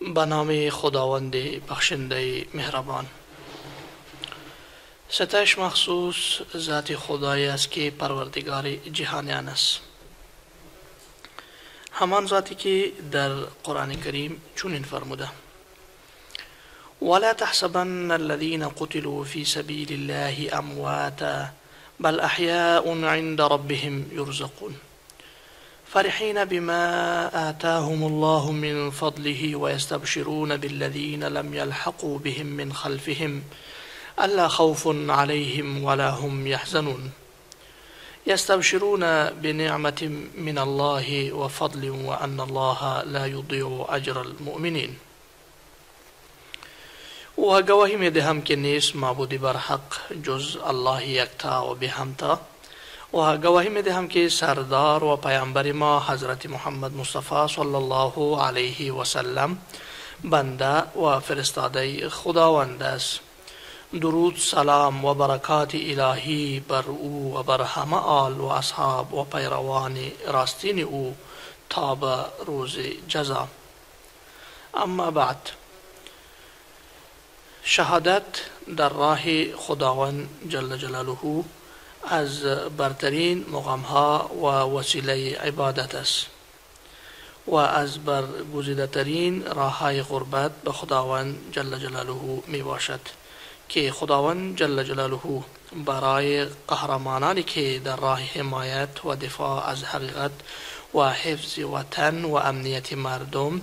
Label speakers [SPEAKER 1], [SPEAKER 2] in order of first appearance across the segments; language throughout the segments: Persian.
[SPEAKER 1] به نام خداوند بخشنده مهربان. ستایش مخصوص ذات خدایی است که پروردگار جهانیان است. همان ذاتی که در قرآن کریم چونین فرموده. ولا تحسبن الذين قتلوا في سبيل الله امواتا بل احياء عند ربهم يرزقون. فرحين بما آتاهم الله من فضله ويستبشرون بالذين لم يلحقوا بهم من خلفهم ألا خوف عليهم ولا هم يحزنون. يستبشرون بنعمة من الله وفضل وأن الله لا يضيع أجر المؤمنين. و گواهی می دهم که نیست معبودی بر حق جز الله یکتا و بهمتا و گواهی می دهم که سردار و پیامبر ما حضرت محمد مصطفی صلی الله علیه و سلم بنده و فرستاده خداوند است. درود سلام و برکات الهی بر أو و بر همه آل و اصحاب و پیروان راستین أو تا به روز جزا. اما بعد شهادت در راه خداوند جل جلاله از برترین مقام ها و وسیله عبادت است و از برگزیده ترین راه های غربت به خداوند جل جلاله می باشد که خداوند جل جلاله برای قهرمانانی که در راه حمایت و دفاع از حقیقت و حفظ وطن و امنیت مردم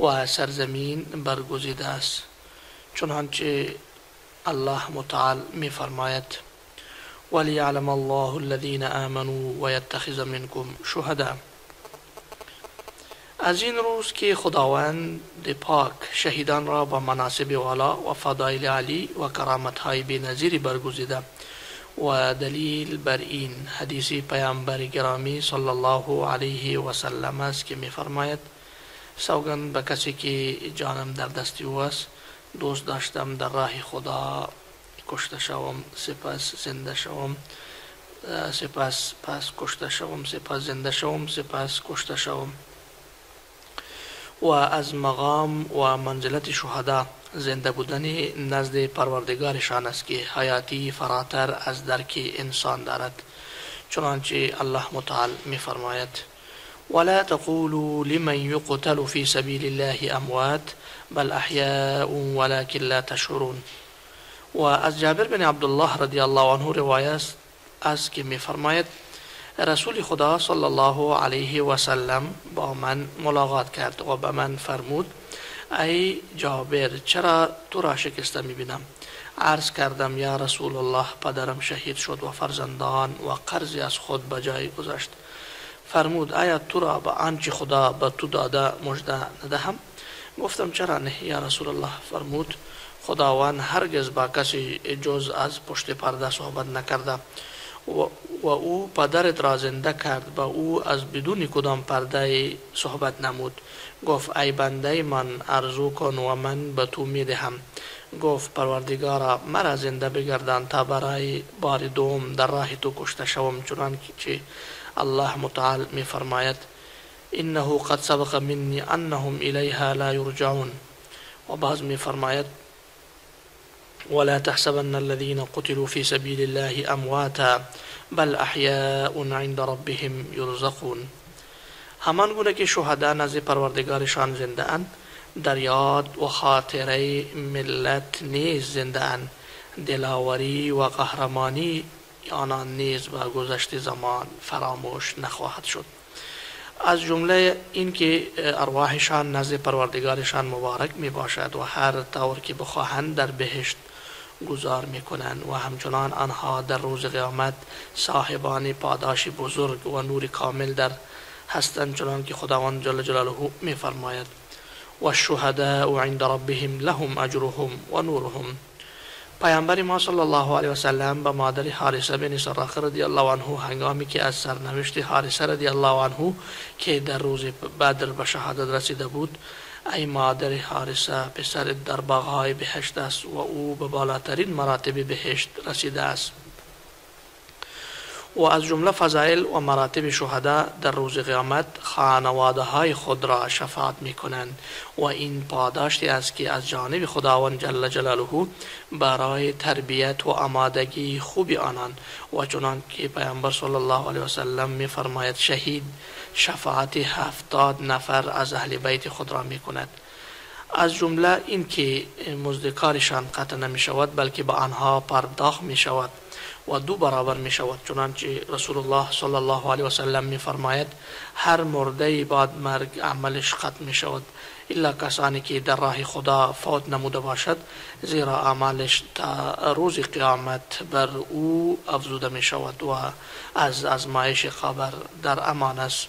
[SPEAKER 1] و سرزمین برگزیده است. چنانچه الله متعال می فرماید وليعلم الله الذين آمنوا ويتخذ منكم شهدا از این روز که خداوند پاک شهیدان را با مناسب والا و فضایل علی و کرامت های بینظیری برگزیده و دلیل بر این حدیث پیامبر گرامی صلی الله علیه و سلم است که میفرماید سوگند به کسی که جانم در دست أو است دوست داشتم در راه خدا کشته شوم سپس زنده شوم سپس پس کشته شوم سپس زنده شوم سپس کشته شوم و از مقام و منزلت شهدا زنده بودن نزد پروردگارشان است که حیاتی فراتر از درک انسان دارد. چنانچه الله متعال می فرماید ولا تقولوا لمن يقتل في سبيل الله اموات بل احياء ولكن لا تشعرون. و از جابر بن عبدالله رضی الله عنه روایت است که می فرماید رسول خدا صلی الله علیه و سلم با من ملاقات کرد و به من فرمود ای جابر چرا تو را شکسته می بینم عرض کردم یا رسول الله پدرم شهید شد و فرزندان و قرضی از خود به جای گذاشت فرمود آیا تو را به آنچه خدا به تو داده مژده ندهم گفتم چرا نه یا رسول الله فرمود худованд ҳаргиз ба касе ҷуз аз пушти парда суҳбат накарда. Ва ӯ падаретро зинда кард ба ӯ аз бидуни кудом пардае суҳбат намуд. Гуфт ай бандаи ман арзу кун ва ман ба ту медиҳам гуфт парвардигора мара зинда бигардан та барои бори дуввум дар раҳи ту кушта шавам чунанки чи аллаҳ мутаал мефармояд. Иннаҳу қад сабақа минни аннаҳум илайҳа ла юрҷаун ва баъз мефармояд ولا تحسبن الذين قتلوا في سبيل الله أمواتا بل احیاء عند ربهم يرزقون. همان گونه که شهدا نزد پروردگارشان زنده اند در یاد و خاطره ملت نیز زنده اند. دلاوری و قهرمانی آنان نیز به گذشت زمان فراموش نخواهد شد. از جمله اینکه ارواحشان نزد پروردگارشان مبارک می باشد و هر طور که بخواهند در بهشت گذار می‌کنند و همچنان آنها در روز قیامت صاحبان پاداش بزرگ و نور کامل در هستند چنان که خداوند جل جلاله میفرماید و الشهداء عند ربهم لهم اجرهم و نورهم. پیامبر ما صلی الله علیه و سلم به مادر حارثه بن سراخ رضی الله عنه هنگامی که از سرنوشت حارثه رضی الله عنه که در روز بدر به شهادت رسیده بود ای مادر حارسه پسر در باغهای بهشت است و او به بالاترین مراتب بهشت رسیده است. و از جمله فضائل و مراتب شهدا در روز قیامت خانواده های خود را شفاعت می کنند و این پاداشتی است که از جانب خداوند جل جلاله برای تربیت و آمادگی خوبی آنان و چنان که پیامبر صلی الله علیه وسلم می فرماید شهید شفاعت هفتاد نفر از اهل بیت خود را می کند از جمله این که مزد کارشان قطع نمی شود بلکه به آنها پرداخت می شود و دو برابر می شود چنانچه رسول الله صلی الله علیه و سلم می فرماید هر مرده بعد مرگ عملش ختم می شود الا کسانی که در راه خدا فوت نموده باشد زیرا عملش تا روز قیامت بر او افزوده می شود و از ازمایش خبر در امان است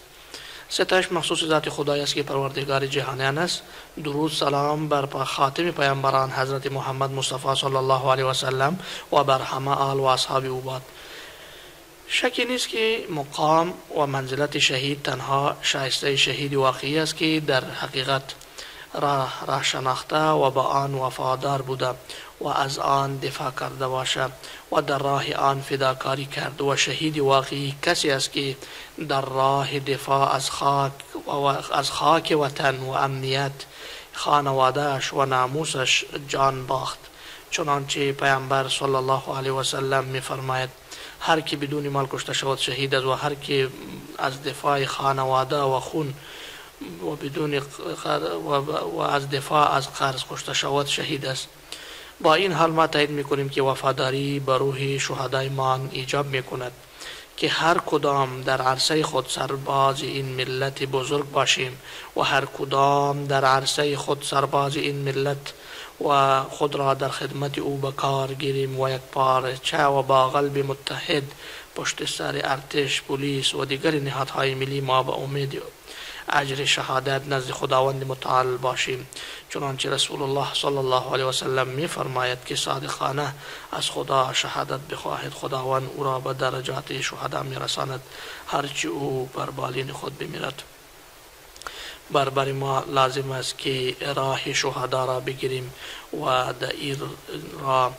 [SPEAKER 1] ستایش مخصوص ذات خدای است که پروردگار جهانیان است. درود سلام بر خاتم پیامبران حضرت محمد مصطفی صلی الله علیه و سلم و بر همه آل و اصحاب او باد. شکی نیست که مقام و منزلت شهید تنها شایسته شهید واقعی است که در حقیقت راه را شناخته و به آن وفادار بوده و از آن دفاع کرده باشد و در راه آن فداکاری کرد و شهید واقعی کسی است که در راه دفاع از خاک و از خاک وطن و امنیت خانوادهش و ناموسش جان باخت. چنانچه پیامبر صلی الله علیه و سلم میفرماید هر کی بدون مال کشته شود شهید است و هر کی از دفاع خانواده و خون و بدون و از دفاع از قرض کشته شود شهید است با این حال ما تایید میکنیم که وفاداری به روح شهدای مان ایجاب میکند که هر کدام در عرصه خود سرباز این ملت بزرگ باشیم و هر کدام در عرصه خود سرباز این ملت و خود را در خدمت او به کار گیریم و یک پارچه و با قلب متحد پشت سر ارتش پلیس و دیگر نهادهای ملی ما به امید اجر شهادت نزد خداوند متعال باشیم چنانچه رسول الله صلی الله علیه و سلم می فرماید که صادقانه از خدا شهادت بخواهد خداوند او را به درجات شهدا می رساند هرچی او بر بالین خود بمیرد بر ما لازم است که راه شهدا را بگیریم و دعیر را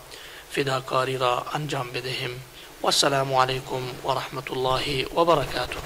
[SPEAKER 1] فداکاری را انجام بدهیم والسلام علیکم و رحمت الله و برکاته